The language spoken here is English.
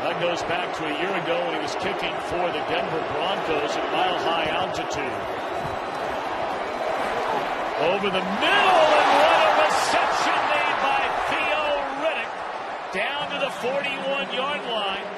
That goes back to a year ago when he was kicking for the Denver Broncos at mile high altitude. Over the middle, and what a reception made by Theo Riddick down to the 41 yard line.